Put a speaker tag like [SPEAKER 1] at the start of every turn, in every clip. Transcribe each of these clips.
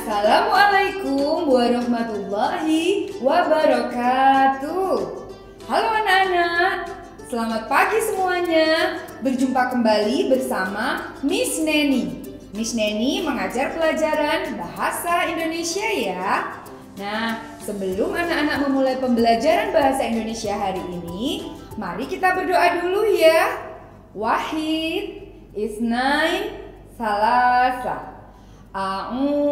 [SPEAKER 1] Assalamualaikum warahmatullahi wabarakatuh. Halo anak-anak, selamat pagi semuanya. Berjumpa kembali bersama Miss Neni. Miss Neni mengajar pelajaran bahasa Indonesia ya. Nah, sebelum anak-anak memulai pembelajaran bahasa Indonesia hari ini, mari kita berdoa dulu ya. Wahid, Isnain, Salasa. A'udzu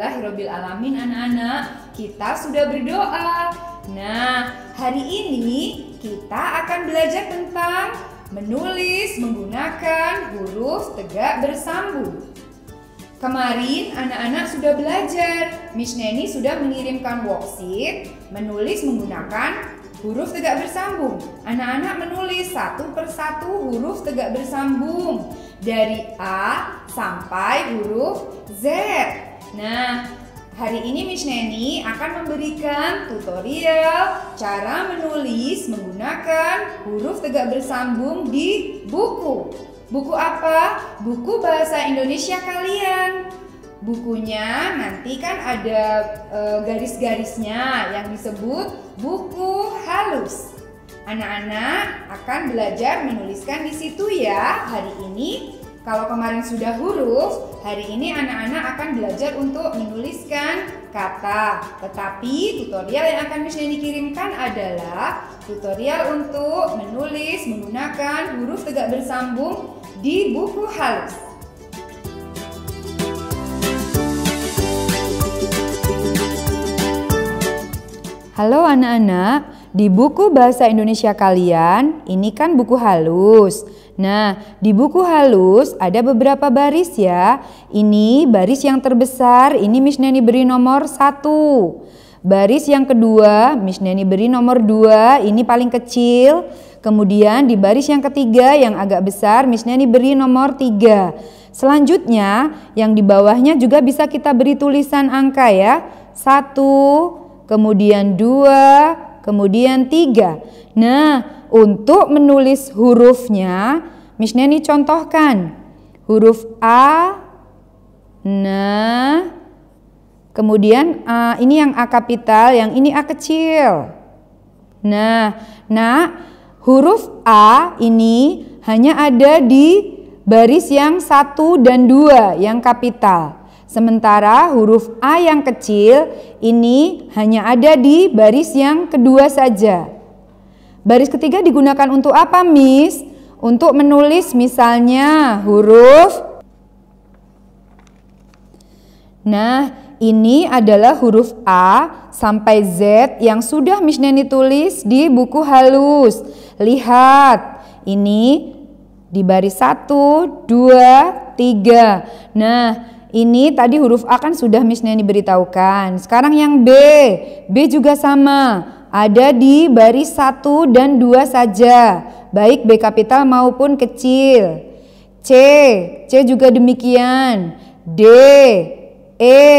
[SPEAKER 1] Alhamdulillahirabbil alamin anak-anak, kita sudah berdoa. Nah, hari ini kita akan belajar tentang menulis menggunakan huruf tegak bersambung. Kemarin anak-anak sudah belajar. Miss Neni sudah mengirimkan worksheet menulis menggunakan huruf tegak bersambung. Anak-anak menulis satu persatu huruf tegak bersambung dari A sampai huruf Z. Nah, hari ini Miss Neni akan memberikan tutorial cara menulis menggunakan huruf tegak bersambung di buku. Buku apa? Buku bahasa Indonesia kalian. Bukunya nanti kan ada e, garis-garisnya yang disebut buku halus. Anak-anak akan belajar menuliskan di situ ya hari ini. Kalau kemarin sudah huruf, hari ini anak-anak akan belajar untuk menuliskan kata. Tetapi tutorial yang akan Miss Neni kirimkan adalah tutorial untuk menulis menggunakan huruf tegak bersambung di buku halus. Halo anak-anak, di buku bahasa Indonesia kalian, ini kan buku halus. Nah, di buku halus ada beberapa baris ya. Ini baris yang terbesar, ini Miss Neni beri nomor satu. Baris yang kedua, Miss Neni beri nomor dua, ini paling kecil. Kemudian di baris yang ketiga yang agak besar Miss Neni beri nomor 3. Selanjutnya yang di bawahnya juga bisa kita beri tulisan angka ya. Satu, kemudian dua, kemudian tiga. Nah untuk menulis hurufnya Miss Neni contohkan. Huruf A, nah, kemudian A, ini yang A kapital, yang ini A kecil. Nah, nah Huruf A ini hanya ada di baris yang satu dan dua yang kapital. Sementara huruf A yang kecil ini hanya ada di baris yang kedua saja. Baris ketiga digunakan untuk apa, Miss? Untuk menulis misalnya huruf Nah, ini adalah huruf A sampai Z yang sudah Miss Neni tulis di buku halus. Lihat, ini di baris 1, 2, 3. Nah, ini tadi huruf A kan sudah Miss Neni beritahukan. Sekarang yang B, B juga sama. Ada di baris 1 dan 2 saja, baik B kapital maupun kecil. C, C juga demikian. D, E.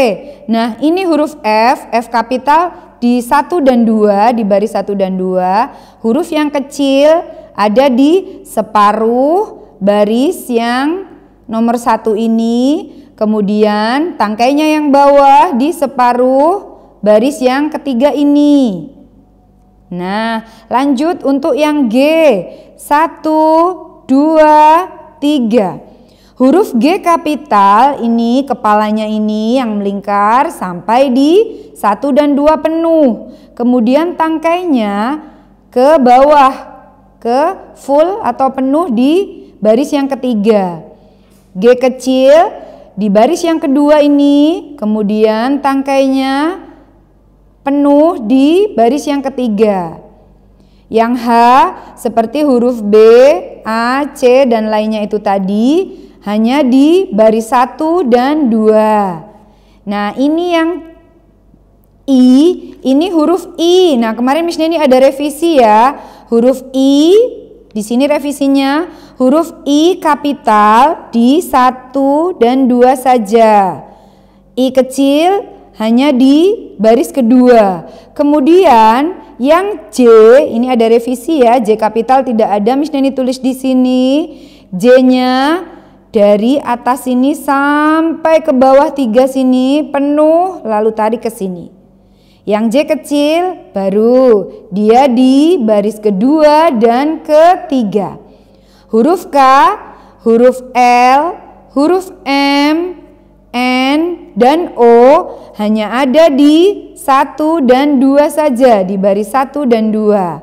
[SPEAKER 1] Nah, ini huruf F, F kapital di 1 dan 2, di baris 1 dan 2. Huruf yang kecil ada di separuh baris yang nomor 1 ini. Kemudian tangkainya yang bawah di separuh baris yang ketiga ini. Nah, lanjut untuk yang G. 1, 2, 3. Huruf G kapital ini kepalanya ini yang melingkar sampai di satu dan dua penuh. Kemudian tangkainya ke bawah ke full atau penuh di baris yang ketiga. G kecil di baris yang kedua ini, kemudian tangkainya penuh di baris yang ketiga. Yang H seperti huruf B, A, C dan lainnya itu tadi hanya di baris satu dan dua. Nah ini yang I, ini huruf I. Nah kemarin Miss Neni ada revisi ya. Huruf I, di sini revisinya huruf I kapital di satu dan dua saja. I kecil hanya di baris kedua. Kemudian yang J, ini ada revisi ya, J kapital tidak ada, Miss Neni tulis di sini. J-nya dari atas sini sampai ke bawah tiga sini penuh, lalu tarik ke sini. Yang J kecil baru dia di baris kedua dan ketiga. Huruf K, huruf L, huruf M, N, dan O hanya ada di satu dan dua saja di baris satu dan dua.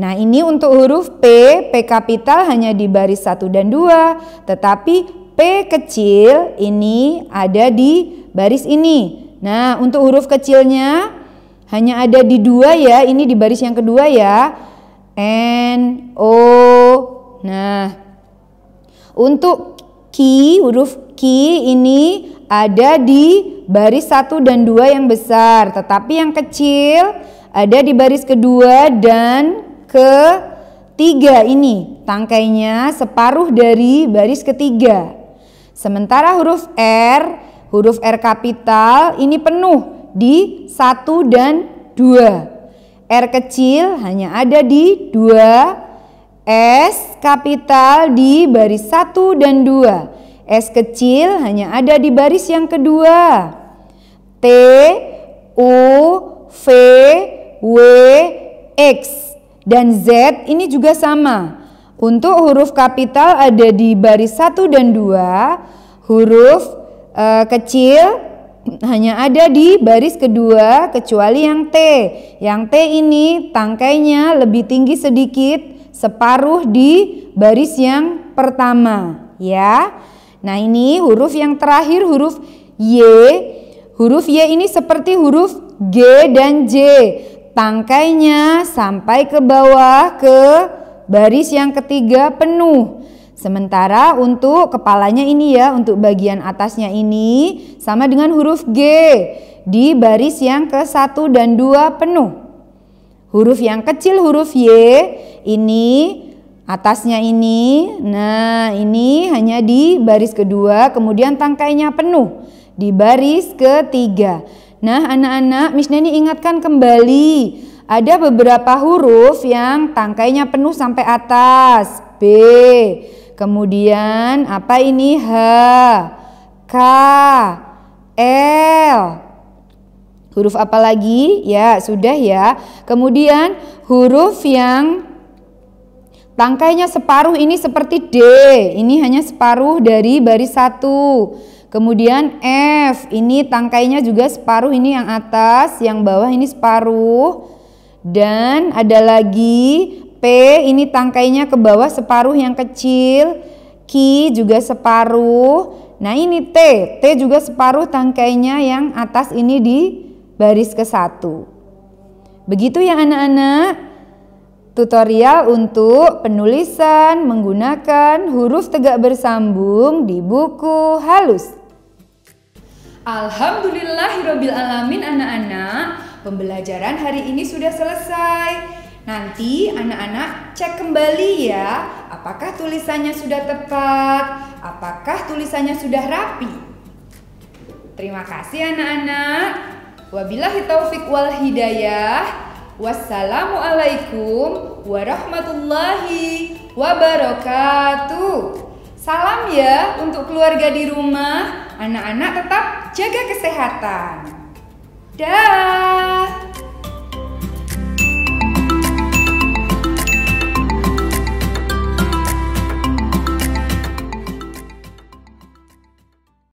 [SPEAKER 1] Nah ini untuk huruf P, P kapital hanya di baris satu dan dua, tetapi P kecil ini ada di baris ini. Nah untuk huruf kecilnya hanya ada di dua ya, ini di baris yang kedua ya. N, O. Nah untuk Ki, huruf Ki ini ada di baris satu dan dua yang besar, tetapi yang kecil ada di baris kedua dan ketiga ini. Tangkainya separuh dari baris ketiga. Sementara huruf R, huruf R kapital ini penuh di satu dan dua. R kecil hanya ada di dua, S kapital di baris satu dan dua. S kecil hanya ada di baris yang kedua. T, U, V, W, X, dan Z ini juga sama. Untuk huruf kapital ada di baris 1 dan 2. Huruf e, kecil hanya ada di baris kedua kecuali yang T. Yang T ini tangkainya lebih tinggi sedikit separuh di baris yang pertama ya. Nah ini huruf yang terakhir huruf Y. Huruf Y ini seperti huruf G dan J. Tangkainya sampai ke bawah ke baris yang ketiga penuh. Sementara untuk kepalanya ini ya, untuk bagian atasnya ini sama dengan huruf G di baris yang ke satu dan dua penuh. Huruf yang kecil huruf Y ini atasnya ini. Nah, ini hanya di baris kedua, kemudian tangkainya penuh di baris ketiga. Nah, anak-anak, Miss Neni ingatkan kembali, ada beberapa huruf yang tangkainya penuh sampai atas. B. Kemudian apa ini? H, K, L. Huruf apa lagi? Ya, sudah ya. Kemudian huruf yang Tangkainya separuh ini seperti D, ini hanya separuh dari baris satu. Kemudian F, ini tangkainya juga separuh ini yang atas, yang bawah ini separuh. Dan ada lagi P, ini tangkainya ke bawah separuh yang kecil. Q juga separuh. Nah ini T, T juga separuh tangkainya yang atas ini di baris ke satu. Begitu ya anak-anak. Tutorial untuk penulisan menggunakan huruf tegak bersambung di buku halus. Alhamdulillahirabbil alamin anak-anak, pembelajaran hari ini sudah selesai. Nanti anak-anak cek kembali ya, apakah tulisannya sudah tepat, apakah tulisannya sudah rapi. Terima kasih anak-anak. Wabillahi taufik wal hidayah. Wassalamualaikum warahmatullahi wabarakatuh. Salam ya untuk keluarga di rumah. Anak-anak tetap jaga kesehatan. Dah.